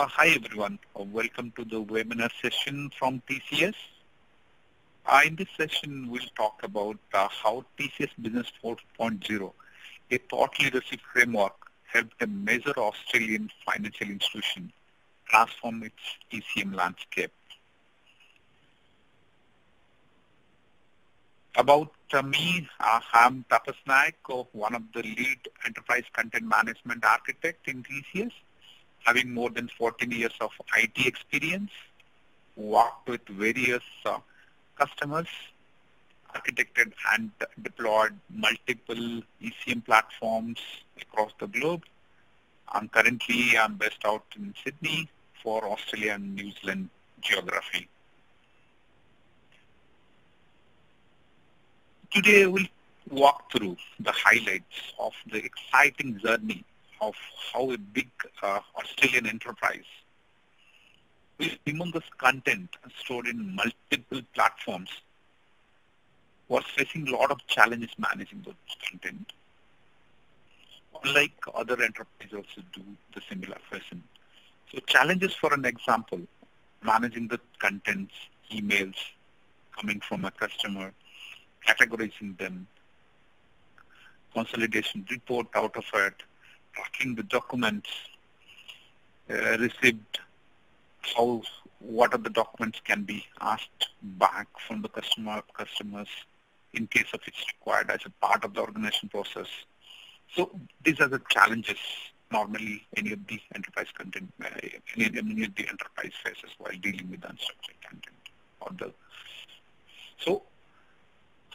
Hi everyone, uh, welcome to the webinar session from TCS. Uh, in this session, we'll talk about uh, how TCS Business 4.0, a thought leadership framework, helped a major Australian financial institution transform its ECM landscape. About me, I'm Tapas Naik, one of the lead enterprise content management architects in TCS having more than 14 years of IT experience, worked with various uh, customers, architected and deployed multiple ECM platforms across the globe. I'm currently I'm based out in Sydney for Australia and New Zealand geography. Today we'll walk through the highlights of the exciting journey of how a big uh, Australian enterprise with humongous content stored in multiple platforms was facing a lot of challenges managing those content. Unlike other enterprises also do the similar fashion. So challenges for an example, managing the contents, emails coming from a customer, categorizing them, consolidation report out of it, tracking the documents uh, received, how what are the documents can be asked back from the customer customers in case of it's required as a part of the organization process. So these are the challenges normally any of the enterprise content, uh, any, of the enterprise faces while dealing with unstructured content. Or the, so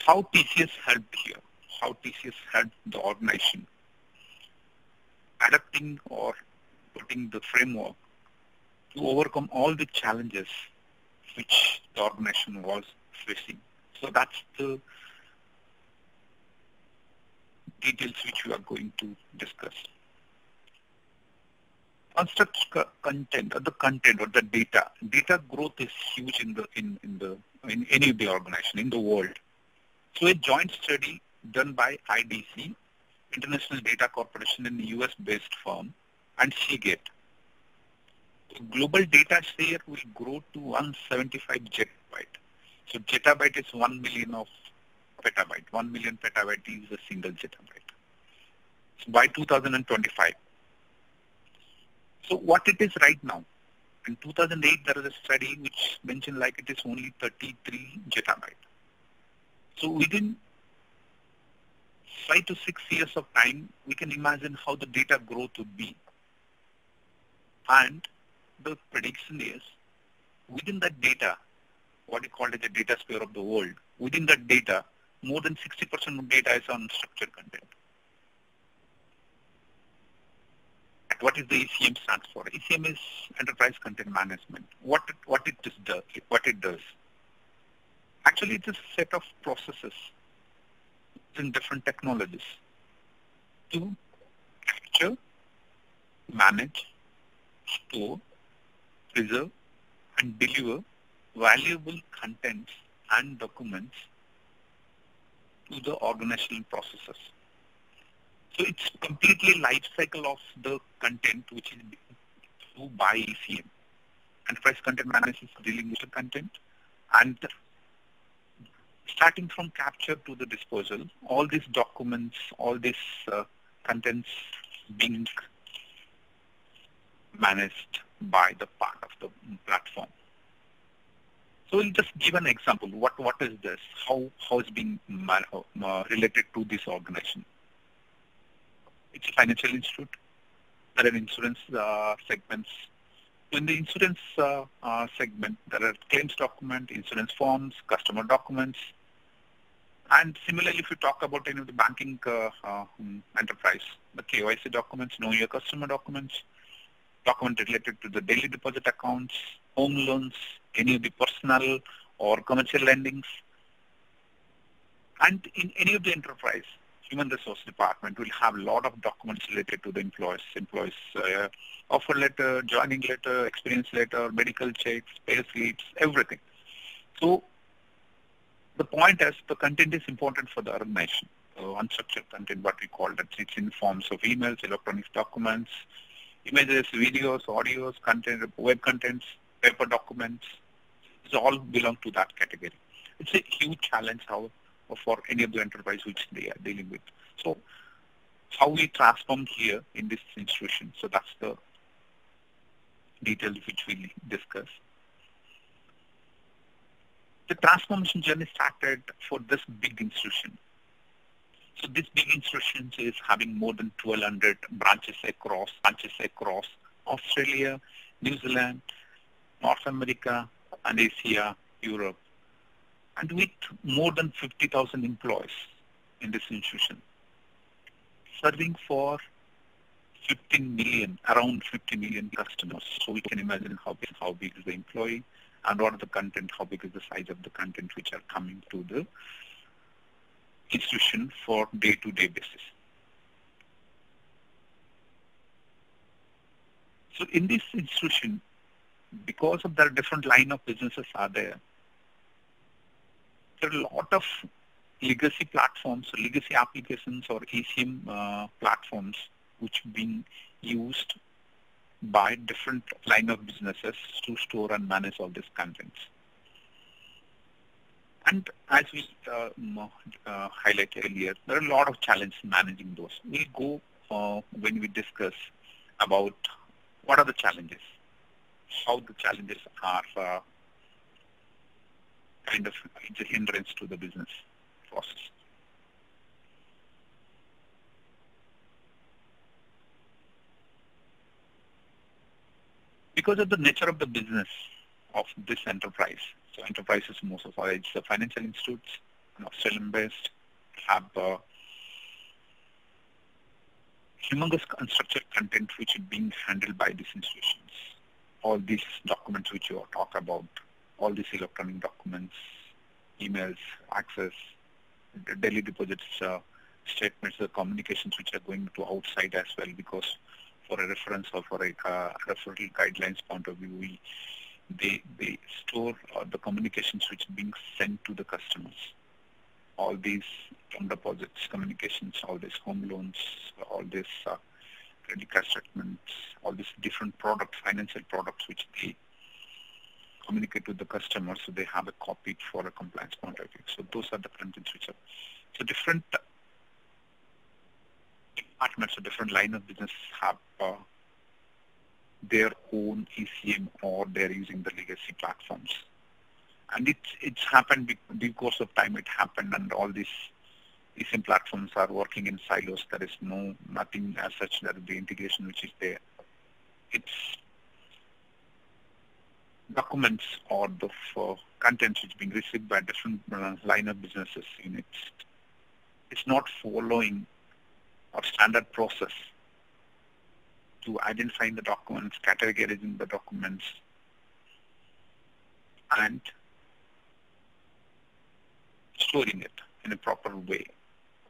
how TCS helped here? How TCS helped the organization adapting or putting the framework to overcome all the challenges which the organization was facing. So that's the details which we are going to discuss. Unstructured content or the content or the data. Data growth is huge in the in, in the in any of the organization in the world. So a joint study done by IDC International Data Corporation in the US-based firm, and Seagate. global data share will grow to 175 zettabyte. So zettabyte is 1 million of petabyte. 1 million petabyte is a single zettabyte. So by 2025. So what it is right now? In 2008, there was a study which mentioned like it is only 33 zettabyte. So within five to six years of time, we can imagine how the data growth would be. And the prediction is within that data, what you call it the data sphere of the world, within that data, more than 60% of data is on structured content. What is the ECM stands for? ECM is Enterprise Content Management. What it, what it does, what it does. Actually, it's a set of processes in different technologies to capture, manage, store, preserve, and deliver valuable contents and documents to the organizational processes. So it's completely life cycle of the content which is through by ECM. Enterprise content management is dealing with the content and starting from capture to the disposal, all these documents, all these uh, contents being managed by the part of the platform. So we'll just give an example. What what is this? How how is being related to this organization? It's a financial institute. There are insurance uh, segments. So in the insurance uh, uh, segment, there are claims document, insurance forms, customer documents, and similarly, if you talk about any of the banking uh, uh, enterprise, the KYC documents, know your customer documents, documents related to the daily deposit accounts, home loans, any of the personal or commercial lendings. And in any of the enterprise, human resource department will have a lot of documents related to the employees, employees uh, offer letter, joining letter, experience letter, medical checks, pay slips, everything. So the point is the content is important for the organization. Uh, unstructured content, what we call that, it's in forms of emails, electronic documents, images, videos, audios, content, web contents, paper documents. It all belong to that category. It's a huge challenge how for any of the enterprise which they are dealing with. So how we transform here in this institution. So that's the details which we'll discuss. The transformation journey started for this big institution. So this big institution is having more than 1,200 branches across branches across Australia, New Zealand, North America, and Asia, Europe, and with more than 50,000 employees in this institution, serving for 15 million, around 50 million customers. So we can imagine how big, how big is the employee and what are the content, how big is the size of the content which are coming to the institution for day-to-day -day basis. So in this institution, because of the different line of businesses are there, there are a lot of legacy platforms, legacy applications or ECM uh, platforms which being used by different line of businesses to store and manage all these contents. And as we uh, uh, highlighted earlier, there are a lot of challenges managing those. We'll go uh, when we discuss about what are the challenges, how the challenges are uh, kind of a hindrance to the business process. because of the nature of the business of this enterprise, so enterprises, most of all, it's the financial institutes, Australian-based, have uh, humongous unstructured content which is being handled by these institutions. All these documents which you talk about, all these electronic documents, emails, access, daily deposits, uh, statements, the communications which are going to outside as well because for a reference or for a uh, referral guidelines point of view, we they they store uh, the communications which are being sent to the customers. All these term deposits, communications, all these home loans, all these uh, credit card statements, all these different products, financial products which they communicate with the customer so they have a copy for a compliance point of view. So those are the contents which are so different departments or different line of business have uh, their own ECM or they're using the legacy platforms. And it's, it's happened in course of time it happened and all these ECM platforms are working in silos. There is no, nothing as such that the integration which is there. It's documents or the uh, contents which being received by different uh, line of businesses units. It's not following our standard process to identifying the documents, categorizing the documents, and storing it in a proper way,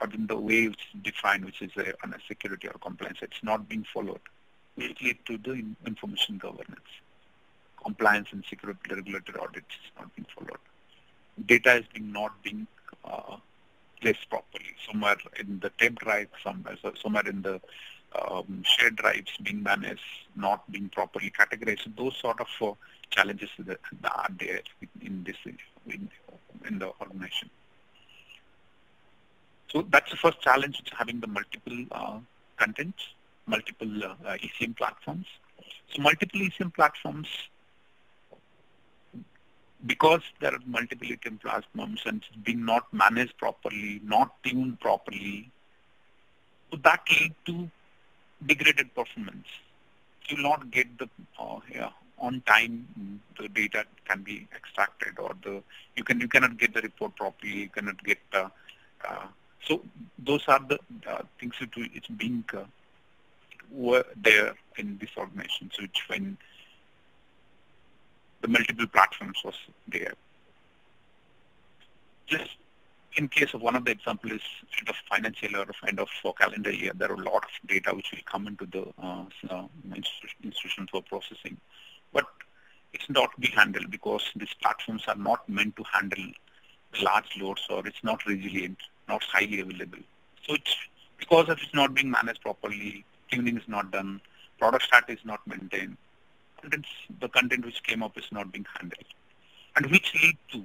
or in the way is defined, which is a, on a security or compliance. It's not being followed, which lead to the information governance. Compliance and security regulatory audits is not being followed. Data is being not being uh, placed properly. Somewhere in the tape drive, somewhere, somewhere in the um, shared drives being managed, not being properly categorized. So those sort of uh, challenges that, are there in this in, in the organization. So that's the first challenge, having the multiple uh, contents, multiple uh, ECM platforms. So multiple ECM platforms because there are multiple platforms and it's being not managed properly, not tuned properly, so that lead to degraded performance. You will not get the uh, yeah, on time the data can be extracted or the you can you cannot get the report properly. You cannot get uh, uh, so those are the uh, things that it's being uh, were there in this organization. So which when the multiple platforms was there. Just in case of one of the example is kind of financial or kind of calendar year, there are a lot of data which will come into the uh, uh, institution for processing. But it's not be handled because these platforms are not meant to handle large loads or it's not resilient, not highly available. So it's because of it's not being managed properly, tuning is not done, product stat is not maintained, and the content which came up is not being handled, and which lead to,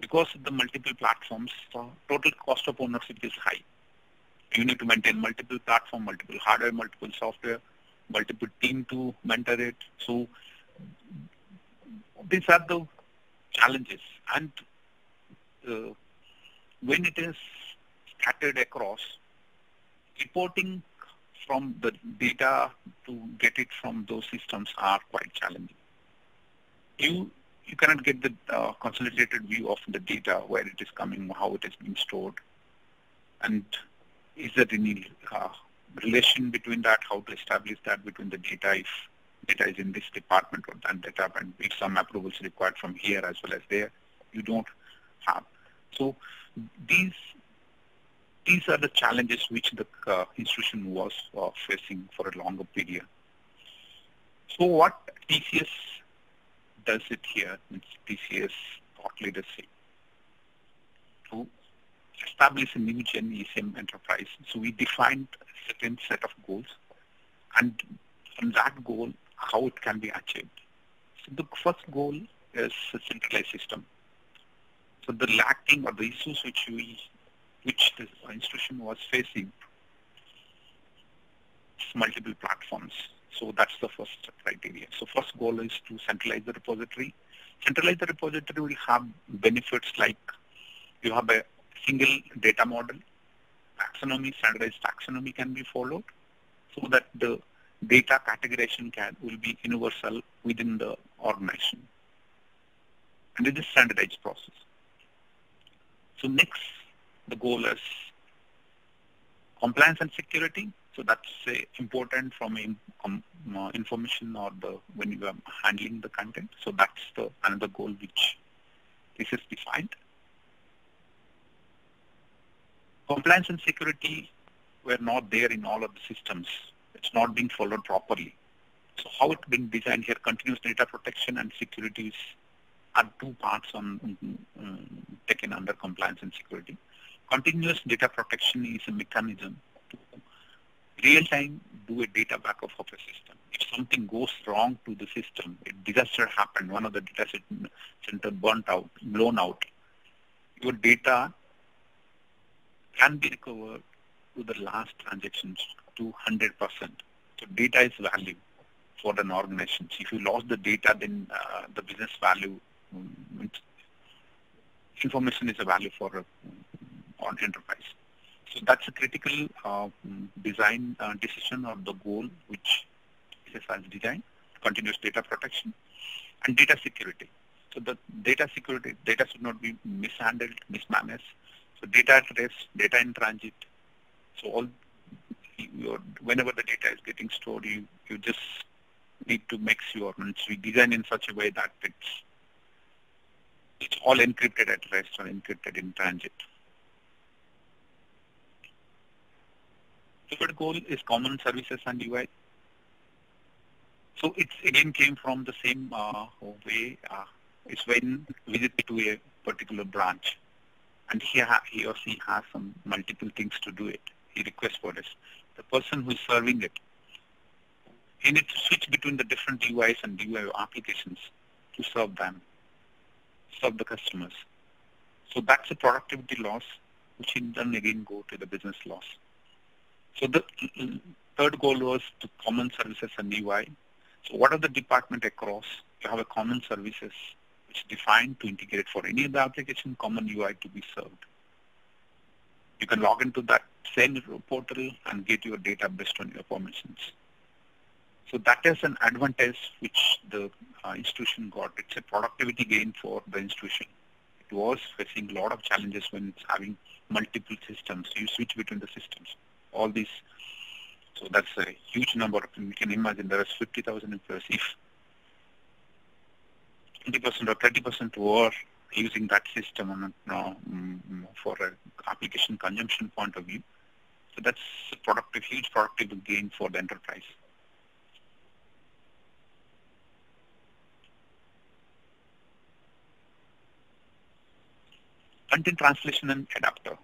because the multiple platforms, the total cost of ownership is high. You need to maintain multiple platform, multiple hardware, multiple software, multiple team to mentor it. So these are the challenges. And uh, when it is scattered across, reporting from the data to get it from those systems are quite challenging. You you cannot get the uh, consolidated view of the data, where it is coming, how it is being stored, and is there any uh, relation between that, how to establish that between the data if data is in this department or that department, if some approvals required from here as well as there, you don't have. So these these are the challenges which the uh, institution was uh, facing for a longer period. So what TCS does it here, it's TCS thought leadership, to establish a new gen ECM enterprise. So we defined a certain set of goals and from that goal, how it can be achieved. So the first goal is a centralized system. So the lacking or the issues which we which the institution was facing multiple platforms. So that's the first criteria. So first goal is to centralize the repository. Centralize the repository will have benefits like you have a single data model, taxonomy, standardized taxonomy can be followed so that the data categorization can will be universal within the organization. And it is standardized process. So next the goal is compliance and security. So that's uh, important from in, um, uh, information or the when you are handling the content. So that's the another goal which this is defined. Compliance and security were not there in all of the systems. It's not being followed properly. So how it's been designed here, continuous data protection and security are two parts on um, taken under compliance and security continuous data protection is a mechanism to real time do a data backup of a system. If something goes wrong to the system, a disaster happened, one of the data center burnt out, blown out, your data can be recovered to the last transactions to 100%. So data is value for an organization. If you lost the data, then uh, the business value, um, information is a value for a on enterprise. So that's a critical uh, design uh, decision or the goal which is has designed, continuous data protection and data security. So the data security, data should not be mishandled, mismanaged. So data at rest, data in transit. So all your, whenever the data is getting stored, you, you just need to make sure and we design in such a way that it's it's all encrypted at rest or encrypted in transit. Third goal is common services and UI. So it again came from the same uh, way. Uh, it's when visit to a particular branch, and he he or she has some multiple things to do it. He requests for this. The person who is serving it, he needs to switch between the different UIs and UI applications to serve them, serve the customers. So that's a productivity loss, which in turn again go to the business loss. So the third goal was to common services and UI. So what are the department across? You have a common services which is defined to integrate for any of the application common UI to be served. You can log into that same portal and get your data based on your permissions. So that is an advantage which the uh, institution got. It's a productivity gain for the institution. It was facing a lot of challenges when it's having multiple systems. You switch between the systems all these. So that's a huge number. You can imagine there is 50,000 employees. If 20% or 30% were using that system on, uh, for an application consumption point of view, so that's a productive, huge productive gain for the enterprise. Content translation and adapter.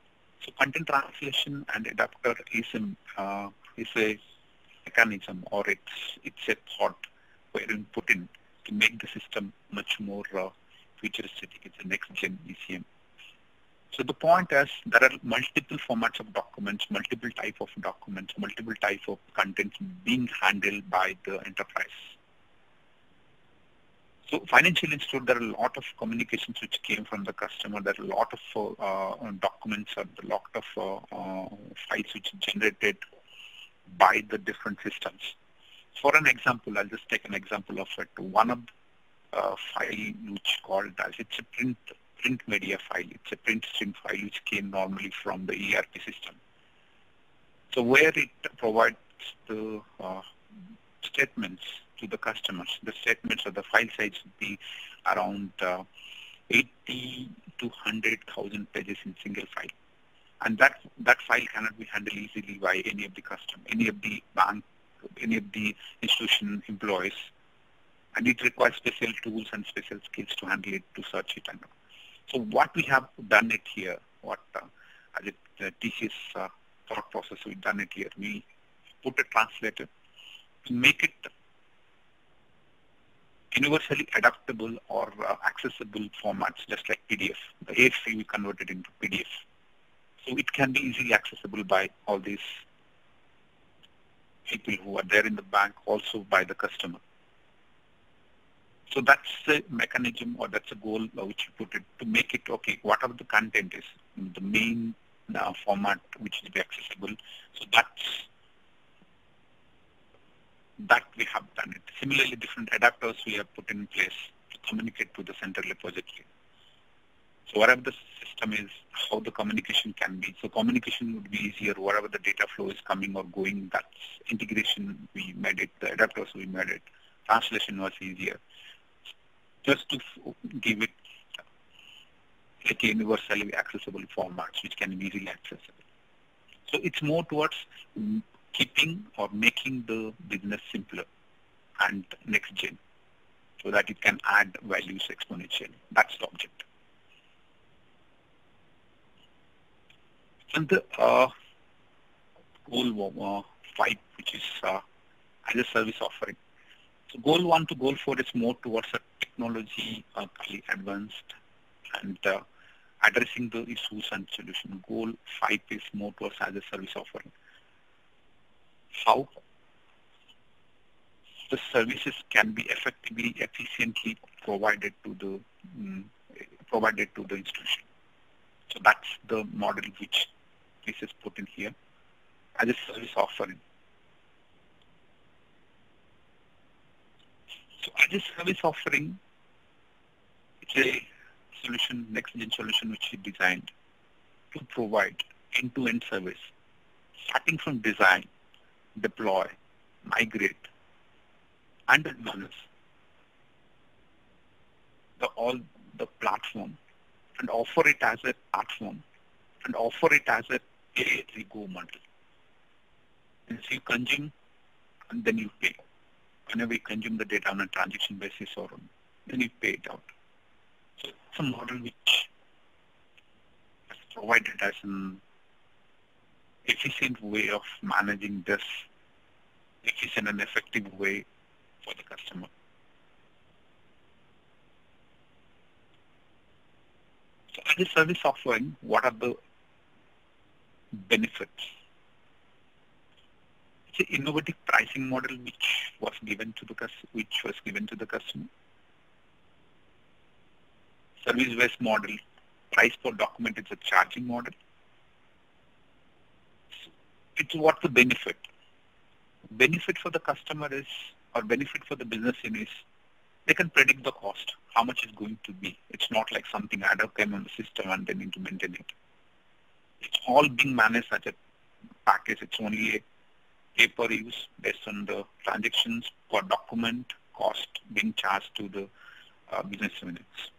So content translation and adapter is a, uh, is a mechanism or it's it's a thought wherein put in to make the system much more uh, futuristic. It's a next gen ECM. So the point is there are multiple formats of documents, multiple type of documents, multiple type of contents being handled by the enterprise. So financial institute, there are a lot of communications which came from the customer. There are a lot of uh, documents or a lot of uh, uh, files which generated by the different systems. For an example, I'll just take an example of it. One of uh, file which called as it's a print print media file. It's a print stream file which came normally from the ERP system. So where it provides the uh, statements to the customers, the statements of the file size would be around uh, 80 to 100,000 pages in single file. And that, that file cannot be handled easily by any of the customer, any of the bank, any of the institution employees. And it requires special tools and special skills to handle it, to search it. And so what we have done it here, what uh, as uh, TCS uh, thought process, we've done it here. We put a translator to make it universally adaptable or uh, accessible formats, just like PDF. The AFP we converted into PDF. So it can be easily accessible by all these people who are there in the bank, also by the customer. So that's the mechanism or that's a goal which you put it to make it okay. Whatever the content is, the main uh, format which is accessible. So that's that we have done it. Similarly, different adapters we have put in place to communicate to the central repository. So whatever the system is, how the communication can be. So communication would be easier. Whatever the data flow is coming or going, that's integration we made it. The adapters we made it. Translation was easier just to give it like universally accessible formats which can be easily accessible. So it's more towards keeping or making the business simpler and next gen so that it can add values exponentially. That's the object. And the uh, goal uh, 5, which is uh, as a service offering. So goal 1 to goal 4 is more towards a technology uh, advanced and uh, addressing the issues and solution. Goal 5 is more towards as a service offering. How the services can be effectively, efficiently provided to the um, provided to the institution. So that's the model which this is put in here as a service offering. So as a service offering, it's a solution, next-gen solution which we designed to provide end-to-end -end service, starting from design, deploy, migrate, and manage the all the platform and offer it as a platform and offer it as a pay-as-you-go model. And so you consume and then you pay. Whenever you consume the data on a transaction basis or on, then you pay it out. So it's a model which is provided as an efficient way of managing this efficient and effective way for the customer. So as a service offering, what are the benefits? It's an innovative pricing model which was given to the which was given to the customer service-based model, price per document is a charging model. It's what the benefit. Benefit for the customer is, or benefit for the business unit is, they can predict the cost, how much it's going to be. It's not like something ad hoc came on the system and to maintain it. It's all being managed as a package. It's only a pay per use based on the transactions per document cost being charged to the uh, business units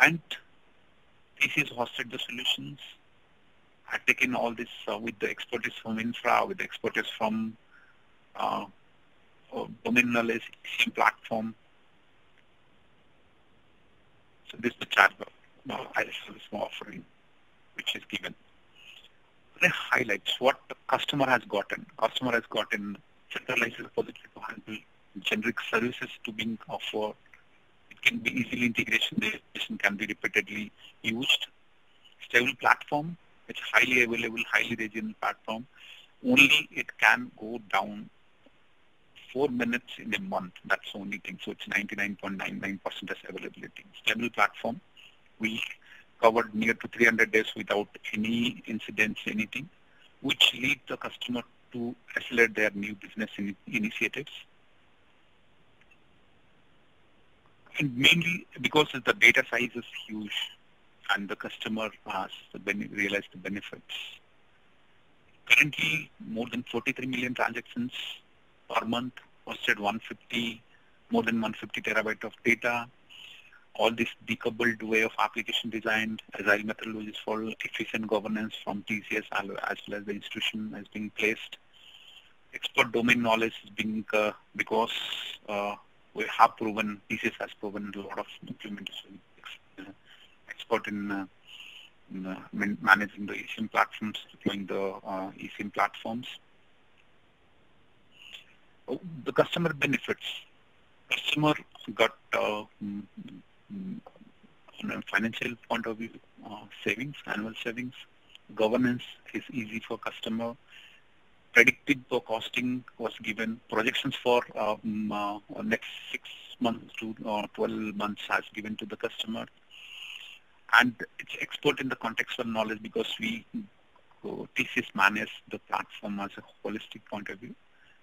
and TCS hosted the solutions. I've taken all this uh, with the expertise from infra, with the expertise from uh, uh domain knowledge, platform. So this is the chat uh, as a offering which is given. highlights what the customer has gotten. Customer has gotten centralized repository to handle generic services to being offered. It can be easily integration. The can be repeatedly used. Stable platform. It's highly available, highly resilient platform. Only it can go down four minutes in a month. That's the only thing. So it's 99.99% availability. Stable platform. We covered near to 300 days without any incidents, anything, which lead the customer to accelerate their new business in initiatives. And mainly because the data size is huge and the customer has realized the benefits. Currently, more than 43 million transactions per month, hosted 150, more than 150 terabyte of data, all this decoupled way of application design, agile methodologies for efficient governance from TCS as well as the institution has been placed. Expert domain knowledge is being, uh, because uh, we have proven, TCS has proven a lot of implementation expert in, uh, in uh, managing the ECM platforms, deploying the uh, ECM platforms. Oh, the customer benefits. Customer got uh, on a financial point of view, uh, savings, annual savings. Governance is easy for customer. Predicted costing was given. Projections for um, uh, next six months to uh, 12 months has given to the customer. And it's expert in the contextual knowledge because we TCS manage the platform as a holistic point of view.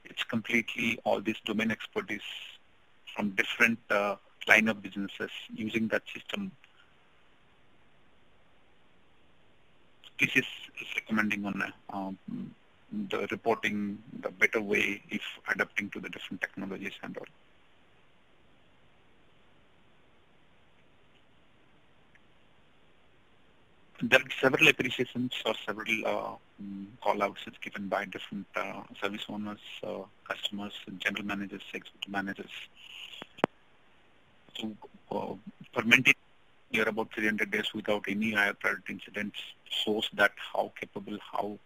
It's completely all this domain expertise from different uh, line of businesses using that system. This is, is recommending on um, the reporting the better way if adapting to the different technologies and all. There are several appreciations or several uh, um, call-outs given by different uh, service owners, uh, customers, general managers, executive managers, to uh, near about 300 days without any higher priority incidents shows that how capable, how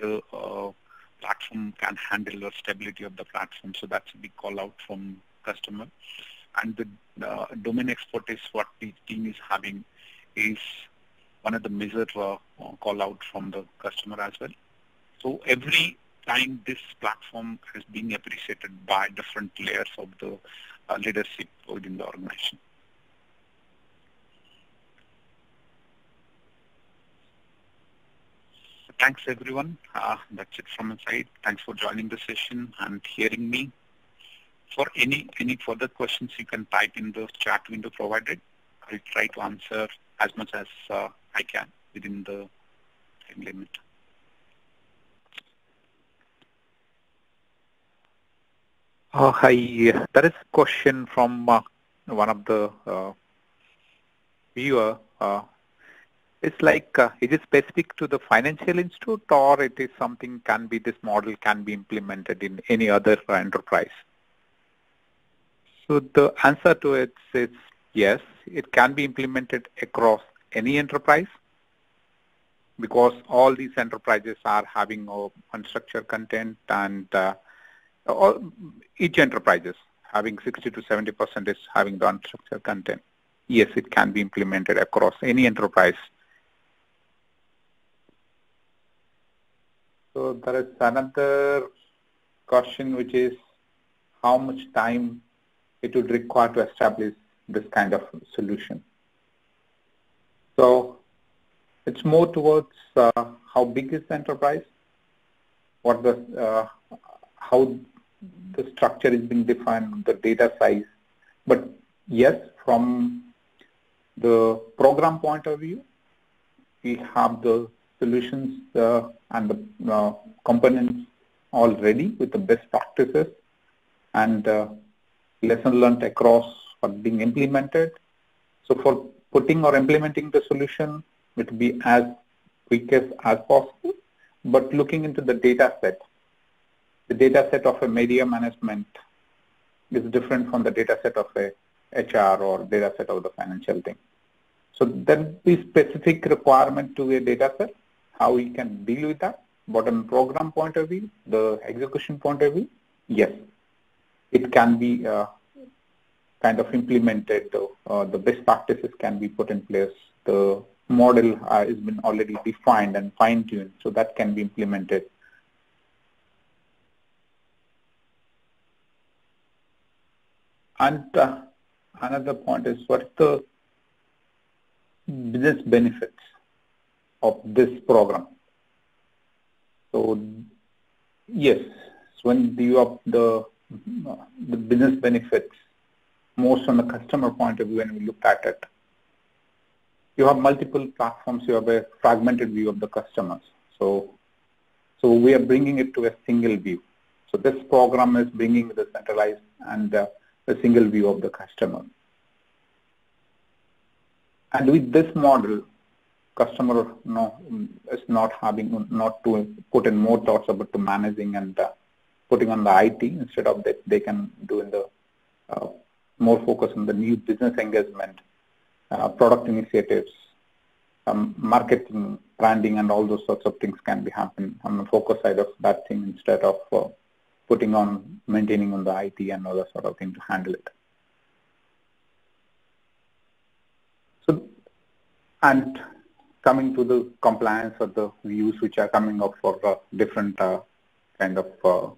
the uh, platform can handle the stability of the platform. So that's a big call out from customer. And the uh, domain expertise what the team is having is one of the major uh, call out from the customer as well. So every time this platform is being appreciated by different layers of the uh, leadership within the organization. Thanks everyone. Uh, that's it from my side. Thanks for joining the session and hearing me. For any any further questions, you can type in the chat window provided. I'll try to answer as much as uh, I can within the time limit. Uh, hi, there is a question from uh, one of the uh, viewer. Uh, it's like, uh, is it specific to the financial institute or it is something can be, this model can be implemented in any other enterprise? So the answer to it is yes, it can be implemented across any enterprise because all these enterprises are having unstructured content and uh, all, each enterprises having 60 to 70 percent is having the unstructured content. Yes, it can be implemented across any enterprise. So there is another question which is how much time it would require to establish this kind of solution. So it's more towards uh, how big is the enterprise, what the uh, how the structure is being defined, the data size. But yes, from the program point of view, we have the solutions uh, and the uh, components already with the best practices and uh, lesson learned across are being implemented. So for putting or implementing the solution, it will be as quick as, as possible, but looking into the data set the data set of a media management is different from the data set of a HR or data set of the financial thing. So there be specific requirement to a data set how we can deal with that. But on program point of view, the execution point of view, yes, it can be uh, kind of implemented. Uh, the best practices can be put in place. The model uh, has been already defined and fine-tuned, so that can be implemented. And uh, another point is what's the business benefits of this program? So yes, when you have the the business benefits most from the customer point of view when we look at it. You have multiple platforms, you have a fragmented view of the customers. So, so we are bringing it to a single view. So this program is bringing the centralized and uh, a single view of the customer. And with this model, customer no, is not having, not to put in more thoughts about the managing and uh, putting on the IT instead of that they can do in the uh, more focus on the new business engagement, uh, product initiatives, um, marketing, branding, and all those sorts of things can be happen on the focus side of that thing instead of uh, putting on maintaining on the IT and all other sort of thing to handle it. So, and coming to the compliance of the views which are coming up for uh, different uh, kind of uh,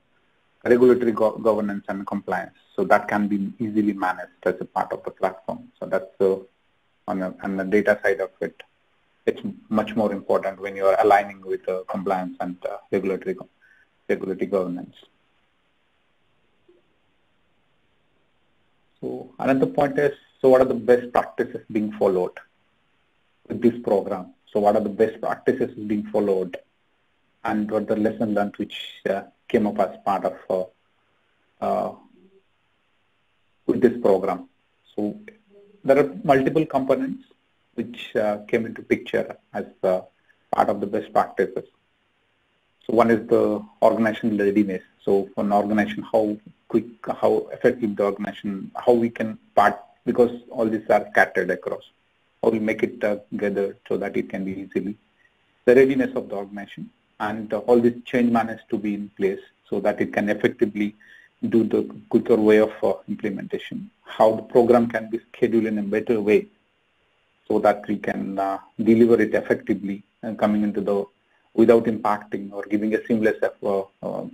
regulatory go governance and compliance. So that can be easily managed as a part of the platform. So that's uh, on, the, on the data side of it. It's much more important when you are aligning with uh, compliance and uh, regulatory regulatory governance. So another point is, so what are the best practices being followed with this program? So what are the best practices being followed and what the lesson learned which uh, came up as part of uh, uh, with this program. So there are multiple components which came into picture as part of the best practices. So one is the organizational readiness. So for an organization, how quick, how effective the organization, how we can part, because all these are scattered across, how we make it together so that it can be easily. The readiness of the organization and all this change managed to be in place so that it can effectively do the quicker way of uh, implementation, how the program can be scheduled in a better way so that we can uh, deliver it effectively and coming into the without impacting or giving a seamless uh, uh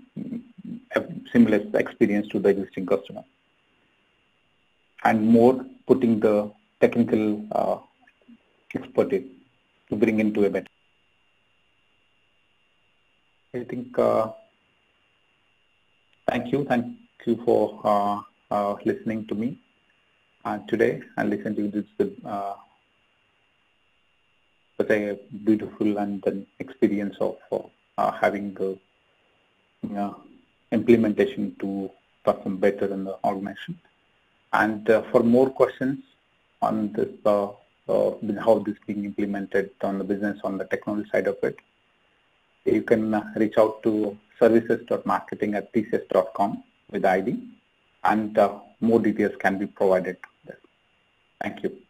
seamless experience to the existing customer and more putting the technical uh, expertise to bring into a better. I think uh, Thank you. Thank you for uh, uh, listening to me uh, today and listening to this uh, such a beautiful and an experience of uh, having the implementation to perform better in the organization. And for more questions on this, how this being implemented on the business, on the technology side of it, you can reach out to services.marketing at tcs.com with ID and uh, more details can be provided there. Thank you.